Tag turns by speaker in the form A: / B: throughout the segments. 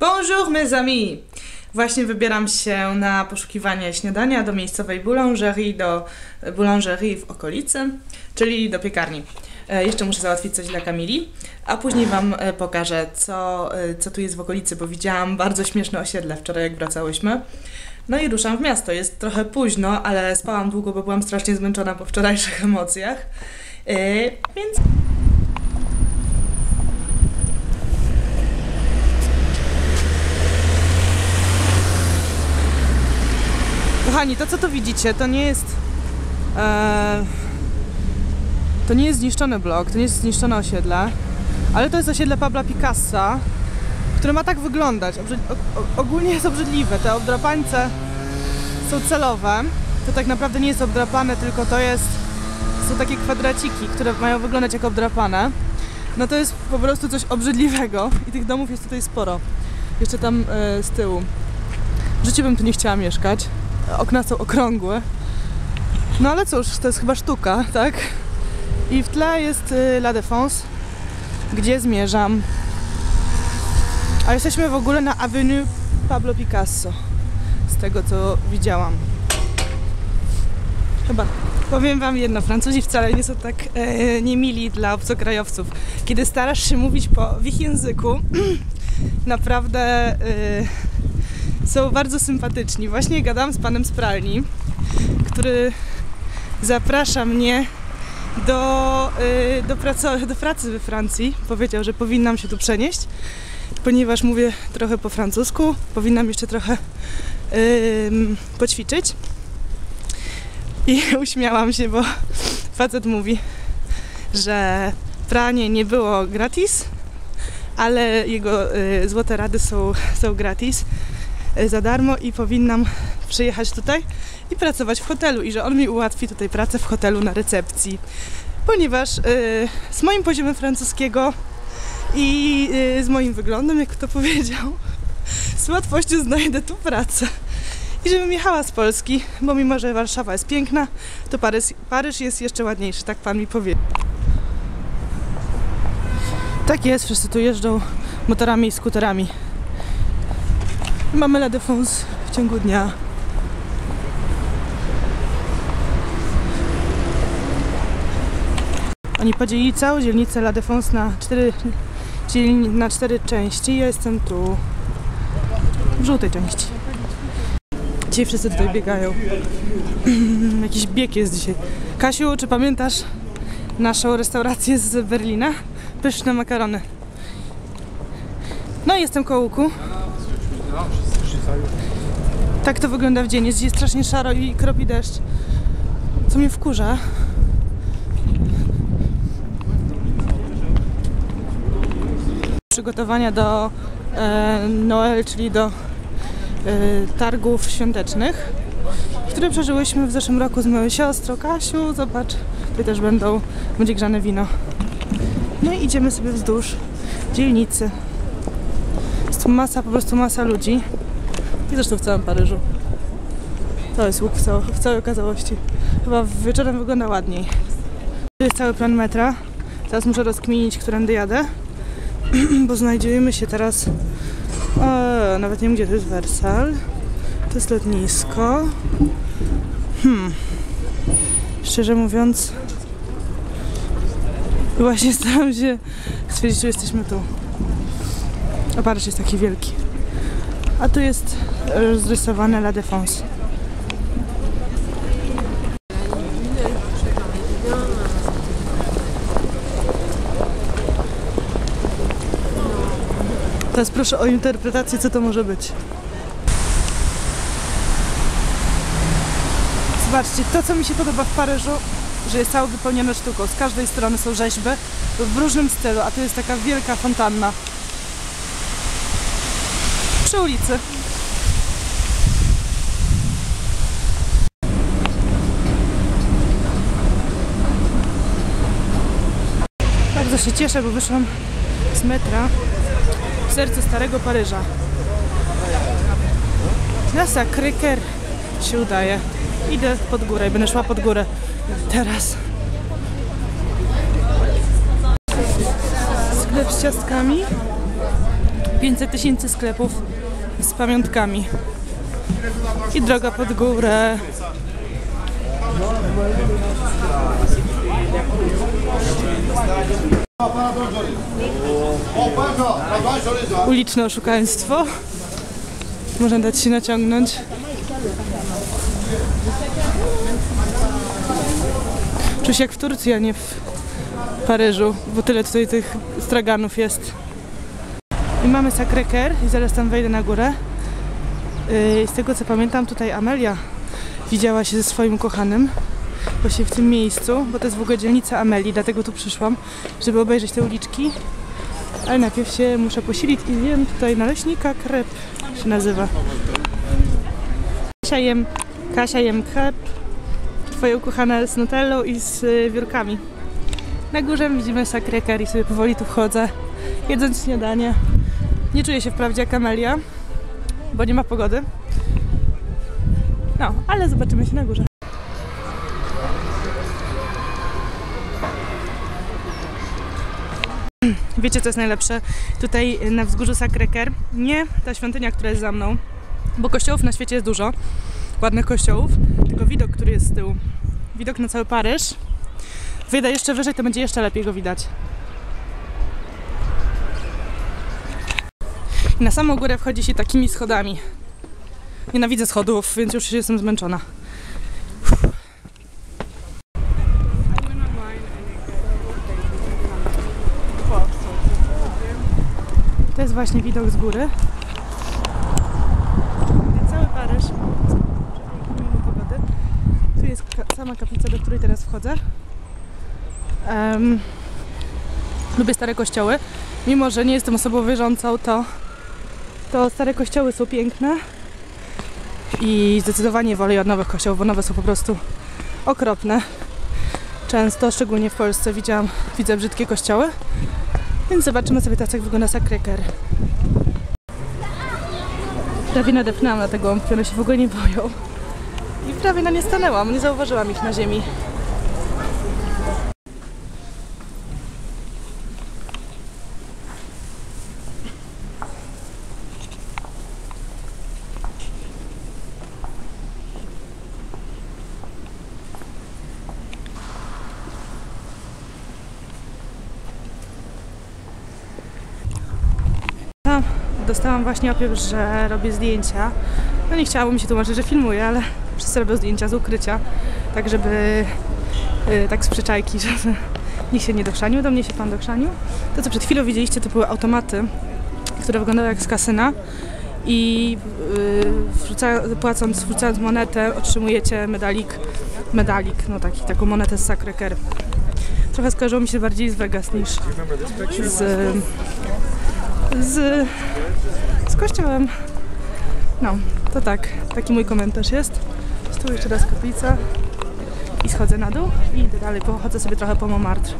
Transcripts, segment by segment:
A: Bonjour mes amis! Właśnie wybieram się na poszukiwanie śniadania do miejscowej boulangerie, do boulangerie w okolicy, czyli do piekarni. E, Jeszcze muszę załatwić coś dla Kamili, a później Wam e, pokażę, co, e, co tu jest w okolicy, bo widziałam bardzo śmieszne osiedle wczoraj, jak wracałyśmy. No i ruszam w miasto. Jest trochę późno, ale spałam długo, bo byłam strasznie zmęczona po wczorajszych emocjach. E, Więc Kochani, to co tu widzicie, to nie jest. E, to nie jest zniszczony blok, to nie jest zniszczone osiedle, ale to jest osiedle Pabla Picassa, które ma tak wyglądać. Obrzyd, ogólnie jest obrzydliwe. Te obdrapańce są celowe. To tak naprawdę nie jest obdrapane, tylko to jest. Są takie kwadraciki, które mają wyglądać jak obdrapane. No to jest po prostu coś obrzydliwego i tych domów jest tutaj sporo. Jeszcze tam e, z tyłu. W życiu bym tu nie chciała mieszkać. Okna są okrągłe. No ale cóż, to jest chyba sztuka, tak? I w tle jest y, La Défense, gdzie zmierzam. A jesteśmy w ogóle na Avenue Pablo Picasso. Z tego co widziałam. Chyba. Powiem wam jedno, Francuzi wcale nie są tak e, niemili dla obcokrajowców. Kiedy starasz się mówić po w ich języku, naprawdę e, są bardzo sympatyczni. Właśnie gadałam z panem z pralni, który zaprasza mnie do, y, do, pracy, do pracy we Francji. Powiedział, że powinnam się tu przenieść, ponieważ mówię trochę po francusku. Powinnam jeszcze trochę ym, poćwiczyć. I uśmiałam się, bo facet mówi, że pranie nie było gratis, ale jego y, złote rady są, są gratis za darmo i powinnam przyjechać tutaj i pracować w hotelu i że on mi ułatwi tutaj pracę w hotelu na recepcji, ponieważ y, z moim poziomem francuskiego i y, z moim wyglądem, jak to powiedział, z łatwością znajdę tu pracę. I żebym jechała z Polski, bo mimo, że Warszawa jest piękna, to Paryż, Paryż jest jeszcze ładniejszy, tak pan mi powie. Tak jest, wszyscy tu jeżdżą motorami i skuterami. Mamy La Défense w ciągu dnia. Oni podzielili całą dzielnicę La Défense na cztery, na cztery części. Ja jestem tu w żółtej części. Dzisiaj wszyscy tutaj biegają. Jakiś bieg jest dzisiaj. Kasiu, czy pamiętasz naszą restaurację z Berlina? Pyszne makarony. No i jestem koło łuku. Tak to wygląda w dzień. Jest strasznie szaro i kropi deszcz. Co mnie wkurza. Przygotowania do e, Noel, czyli do e, targów świątecznych, które przeżyłyśmy w zeszłym roku z moją siostrą Kasiu. Zobacz, tutaj też będą, będzie grzane wino. No i idziemy sobie wzdłuż dzielnicy. Masa, po prostu masa ludzi. I zresztą w całym Paryżu. To jest łuk w, cał- w całej okazałości. Chyba wieczorem wygląda ładniej. Tu jest cały plan metra. Teraz muszę rozkminić, którędy jadę. Bo znajdujemy się teraz... Nawet nie wiem, gdzie to jest Wersal. To jest lotnisko. Hmm. Szczerze mówiąc... Właśnie staram się stwierdzić, że jesteśmy tu. A Paryż jest taki wielki. A tu jest e, zrysowane La Défense. Teraz proszę o interpretację, co to może być. Zobaczcie, to co mi się podoba w Paryżu, że jest cały wypełniony sztuką. Z każdej strony są rzeźby w różnym stylu, a tu jest taka wielka fontanna. Przy ulicy. Bardzo się cieszę, bo wyszłam z metra w sercu Starego Paryża. Na Sacré-Cœur się udaje. Idę pod górę i będę szła pod górę teraz. Sklep z ciastkami. 500 tysięcy sklepów z pamiątkami. I droga pod górę. Uliczne oszukaństwo. Można dać się naciągnąć. Się jak w Turcji, a nie w Paryżu, bo tyle tutaj tych straganów jest. I mamy Sacré-Cœur i zaraz tam wejdę na górę. Yy, Z tego co pamiętam, tutaj Amelia widziała się ze swoim ukochanym właśnie w tym miejscu, bo to jest w ogóle dzielnica Amelii, dlatego tu przyszłam, żeby obejrzeć te uliczki. Ale najpierw się muszę posilić i wiem tutaj naleśnika krep się nazywa. Kasia jem, Kasia jem krep, twoja ukochana z nutellą i z y, wiórkami. Na górze widzimy Sacré-Cœur i sobie powoli tu wchodzę, jedząc śniadanie. Nie czuję się wprawdzie jak Amelia, bo nie ma pogody. No, ale zobaczymy się na górze. Wiecie, co jest najlepsze? Tutaj na wzgórzu Sacré-Cœur, nie ta świątynia, która jest za mną, bo kościołów na świecie jest dużo, ładnych kościołów, tylko widok, który jest z tyłu. Widok na cały Paryż. Wyjdę jeszcze wyżej, to będzie jeszcze lepiej go widać. Na samą górę wchodzi się takimi schodami. Nienawidzę schodów, więc już jestem zmęczona. To jest właśnie widok z góry. Cały Paryż. Mimo pogody. Tu jest sama kaplica, do której teraz wchodzę. Em, lubię stare kościoły. Mimo, że nie jestem osobą wierzącą, to, to stare kościoły są piękne. I zdecydowanie wolę od nowych kościołów, bo nowe są po prostu okropne. Często, szczególnie w Polsce, widziałam, widzę brzydkie kościoły. Więc zobaczymy sobie teraz, jak wygląda Sacré-Cœur. Prawie nadepnęłam na te gąbki, one się w ogóle nie boją. I prawie na nie stanęłam, nie zauważyłam ich na ziemi. Tam dostałam właśnie opiew, że robię zdjęcia. No nie chciało mi się tłumaczyć, że filmuję, ale wszyscy robią zdjęcia z ukrycia, tak żeby y, tak z przyczajki, żeby nikt się nie dochrzanił. Do mnie się pan dochrzanił. To, co przed chwilą widzieliście, to były automaty, które wyglądały jak z kasyna i y, wrzuca, płacąc, wrzucając monetę otrzymujecie medalik, medalik, no taki, taką monetę z Sacré-Cœur. Trochę skojarzyło mi się bardziej z Vegas niż z, z, z kościołem. No, to tak, taki mój komentarz jest. Tu jeszcze raz kaplica i schodzę na dół i idę dalej, pochodzę sobie trochę po Montmartre.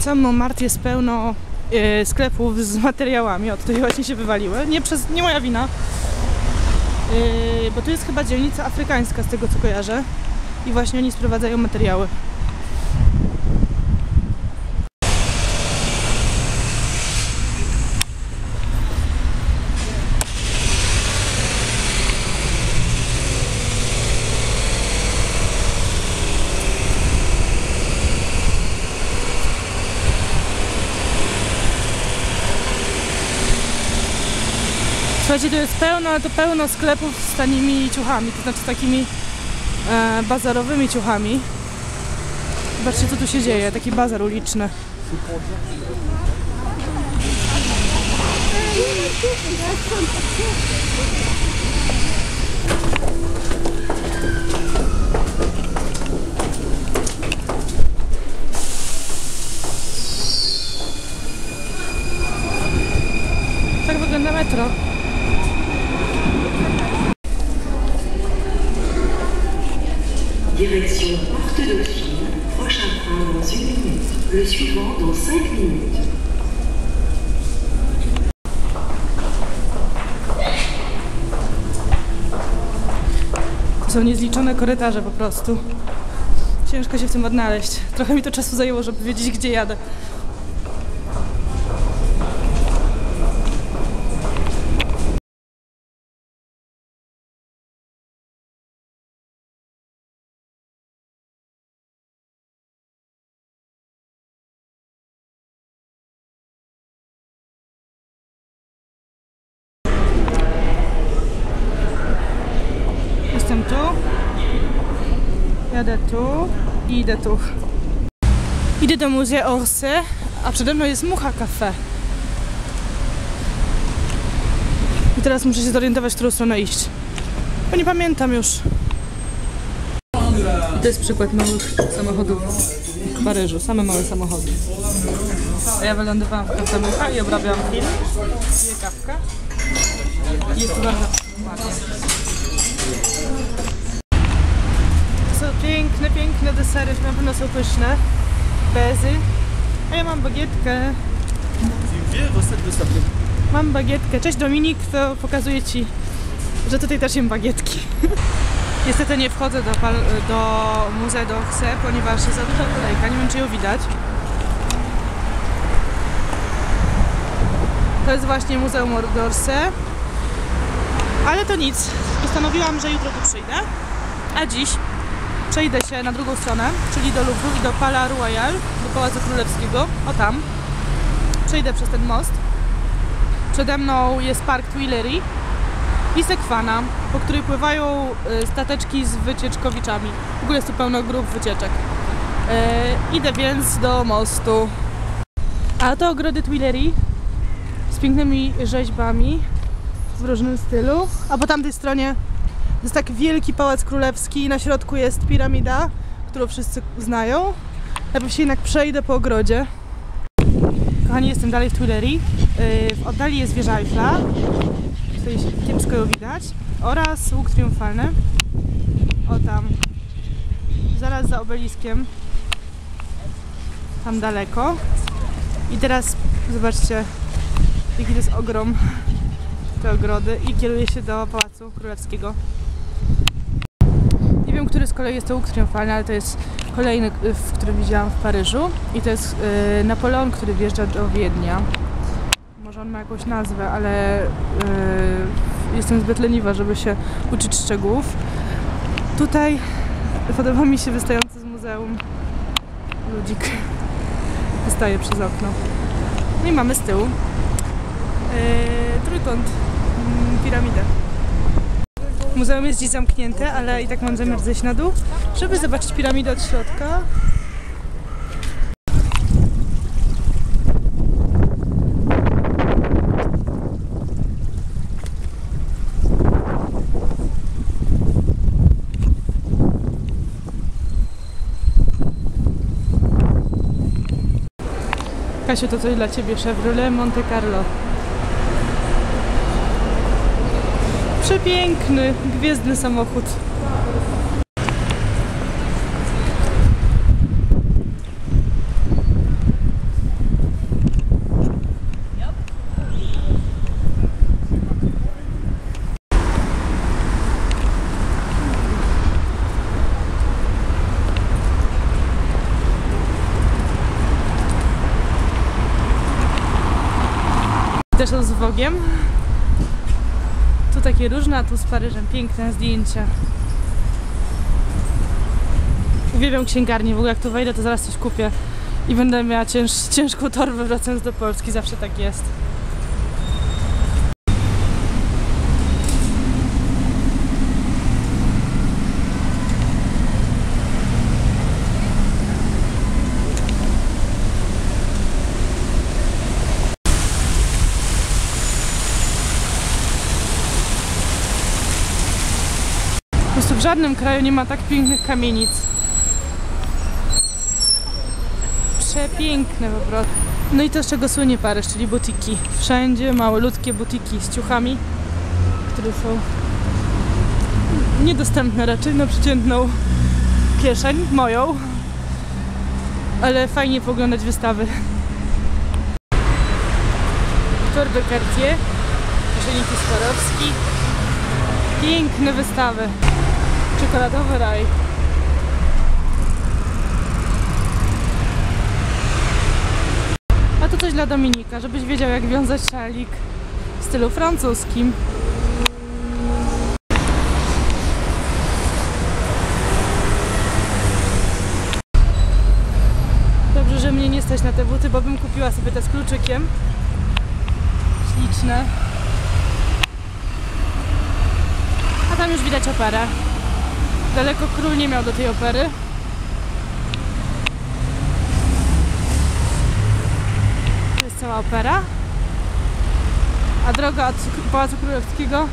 A: Na całym Montmartre jest pełno e, sklepów z materiałami, od których właśnie się wywaliły. Nie, przez, nie moja wina, e, bo tu jest chyba dzielnica afrykańska z tego co kojarzę i właśnie oni sprowadzają materiały. Słuchajcie, tu jest pełno, ale to pełno sklepów z tanimi ciuchami, to znaczy takimi e, bazarowymi ciuchami. Zobaczcie, co tu się dzieje, taki bazar uliczny. Tak wygląda metro. Są niezliczone korytarze po prostu. Ciężko się w tym odnaleźć. Trochę mi to czasu zajęło, żeby wiedzieć, gdzie jadę. Jestem tu. Jadę tu i idę tu. Idę do Musea Orsay, a przede mną jest Mucha Cafe. I teraz muszę się zorientować, w którą stronę iść. Bo nie pamiętam już. To jest przykład małych samochodów w Paryżu. Same małe samochody. A ja wylądowałam w Cafe Mucha i obrabiałam film. Piję kawkę. I jest tu bardzo. Piękne, piękne desery, na pewno są pyszne. Bezy. A ja mam bagietkę. Mam bagietkę. Cześć Dominik, to pokazuję Ci, że tutaj też jem bagietki. Niestety nie wchodzę do, do Musea d'Orsay, ponieważ jest za duża kolejka, nie wiem czy ją widać. To jest właśnie Muzeum d'Orsay. Ale to nic. Postanowiłam, że jutro tu przyjdę. A dziś przejdę się na drugą stronę, czyli do Louvru i do Palais Royal, do Pałacu Królewskiego. O tam. Przejdę przez ten most. Przede mną jest park Tuileries i Sekwana, po której pływają y, stateczki z wycieczkowiczami. W ogóle jest tu pełno grup wycieczek. Y, idę więc do mostu. A to ogrody Tuileries z pięknymi rzeźbami w różnym stylu. A po tamtej stronie jest tak wielki pałac królewski na środku jest piramida, którą wszyscy znają. Najpierw się jednak przejdę po ogrodzie. Kochani, jestem dalej w Tuileries. Yy, W oddali jest wieża Eiffla. Tutaj kiepsko ją widać. Oraz łuk triumfalny. O tam. Zaraz za obeliskiem. Tam daleko. I teraz zobaczcie, jaki to jest ogrom te ogrody i kieruję się do Pałacu Królewskiego. Nie wiem, który z kolei jest to łuk triumfalny, ale to jest kolejny, y, w którym widziałam w Paryżu i to jest y, Napoleon, który wjeżdża do Wiednia. Może on ma jakąś nazwę, ale y, jestem zbyt leniwa, żeby się uczyć szczegółów. Tutaj podoba mi się wystający z muzeum ludzik. Wystaje przez okno. No i mamy z tyłu yy, trójkąt, mm, piramidę. Muzeum jest dziś zamknięte, ale i tak mam zamiar zejść na dół, żeby zobaczyć piramidę od środka. Kasiu, to coś dla Ciebie, Chevrolet Monte Carlo. Przepiękny, gwiezdny samochód. Też z Wogiem. Tu takie różne, a tu z Paryżem. Piękne zdjęcia. Uwielbiam księgarnię. W ogóle jak tu wejdę, to zaraz coś kupię. I będę miała cięż, ciężką torbę wracając do Polski. Zawsze tak jest. W żadnym kraju nie ma tak pięknych kamienic. Przepiękne po prostu. No i to z czego słynie Paryż, czyli butiki. Wszędzie małe, ludzkie butiki z ciuchami, które są niedostępne raczej na przeciętną kieszeń, moją. Ale fajnie poglądać wystawy. Tour Cartier, Żeniki Swarowski. Piękne wystawy. Czekoladowy raj. A to coś dla Dominika, żebyś wiedział jak wiązać szalik w stylu francuskim. Dobrze, że mnie nie stać na te buty, bo bym kupiła sobie te z kluczykiem. Śliczne. A tam już widać operę. Daleko król nie miał do tej opery. To jest cała opera. A droga od Pałacu Królewskiego.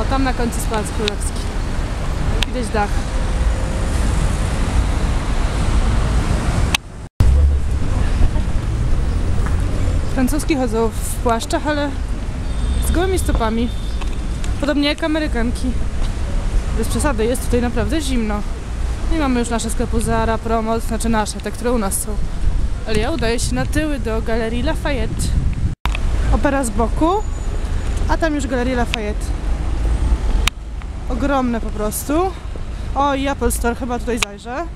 A: O, tam na końcu jest Pałac Królewski. Widać dach. Francuski chodzą w płaszczach, ale z gołymi stopami. Podobnie jak Amerykanki. Bez przesady, jest tutaj naprawdę zimno. No I mamy już nasze sklepy Zara, Promo, znaczy nasze, te, które u nas są. Ale ja udaję się na tyły do Galerii Lafayette. Opera z boku, a tam już Galeria Lafayette. Ogromne po prostu. O, i Apple Store, chyba tutaj zajrzę.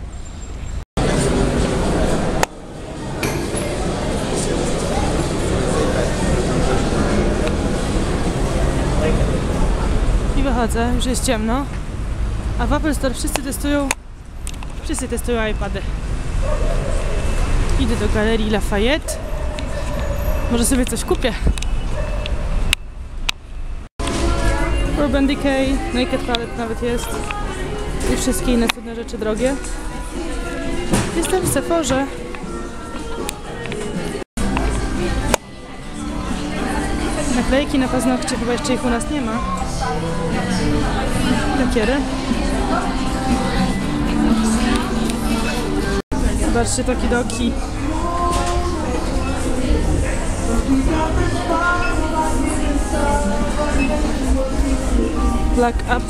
A: I wychodzę, już jest ciemno. A w Apple Store wszyscy testują, wszyscy testują iPady. Idę do Galerii Lafayette. Może sobie coś kupię. Urban Decay, Naked Palette nawet jest. I wszystkie inne cudne rzeczy drogie. Jestem w Sephorze. Naklejki na paznokcie, chyba jeszcze ich u nas nie ma. Lakiery. Zobaczcie, toki doki. Black up.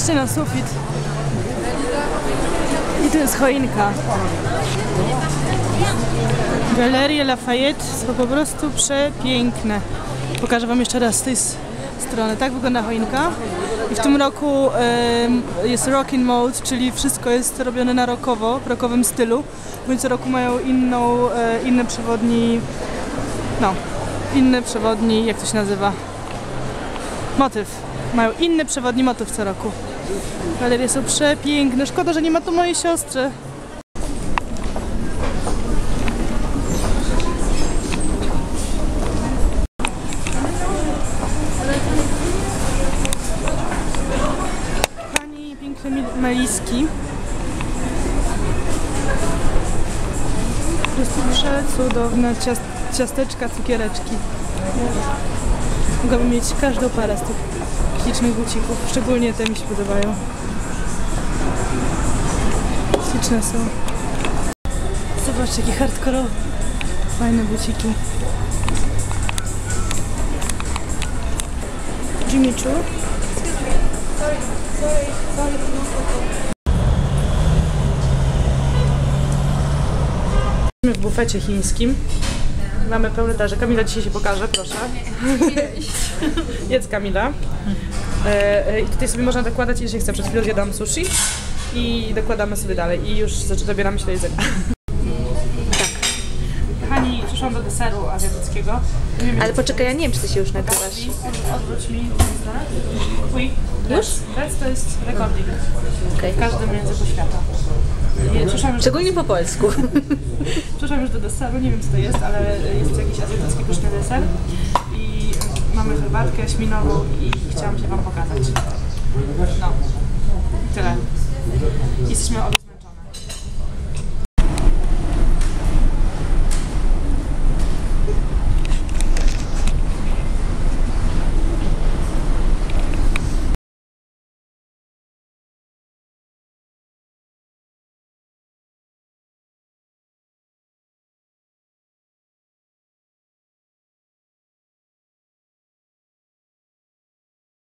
A: Zobaczcie na sufit. I to jest choinka. Galerie Lafayette są po prostu przepiękne. Pokażę Wam jeszcze raz z tej strony. Tak wygląda choinka. I w tym roku em, jest rockin' mode, czyli wszystko jest robione na rockowo, w rockowym stylu. Bo co roku mają inną, e, inny przewodni, no, inny przewodni, jak to się nazywa? Motyw. Mają inny przewodni motyw co roku. Galerie są przepiękne. Szkoda, że nie ma tu mojej siostry. Pani piękne meliski. Po prostu przecudowne ciast ciasteczka, cukiereczki. Mogłabym mieć każdą parę z tych ślicznych bucików. Szczególnie te mi się podobają. Śliczne są. Zobaczcie, jakie hardkorowe. Fajne buciki. Jimmy Choo. Jesteśmy w bufecie chińskim. Mamy pełne tarze. Kamila dzisiaj się pokaże, proszę. Jedz Kamila. E, e, I tutaj sobie można dokładać, jeżeli chce. Przed chwilą zjadłam sushi i dokładamy sobie dalej. I już zabieramy się do jedzenia. Tak. Kochani, przyszłam do deseru azjatyckiego. Nie wiem,
B: Ale
A: jak-
B: poczekaj, ja nie wiem, czy ty się już nagrywasz.
A: Odwróć mi stronę. Uj,
B: Już?
A: Rec to jest recording
B: Okej.
A: w każdym języku świata. I Przyszłam już,
B: Szczególnie po polsku.
A: przyszłam już do deseru, nie wiem co to jest, ale jest to jakiś azjatycki pyszny deser. Mamy herbatkę śminową i chciałam się Wam pokazać. No, tyle. Jesteśmy od